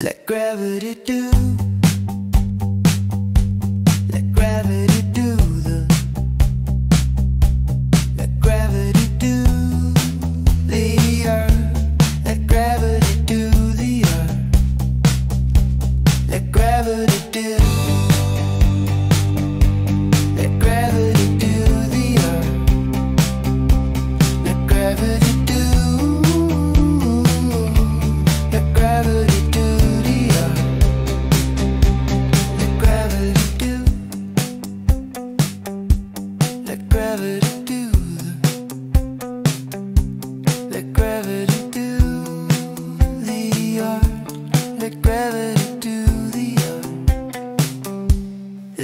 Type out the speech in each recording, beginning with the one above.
Let gravity do.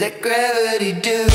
Let gravity do.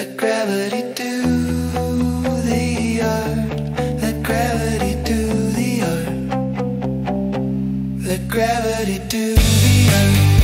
Let gravity do the earth, Let gravity do the gravity do the earth.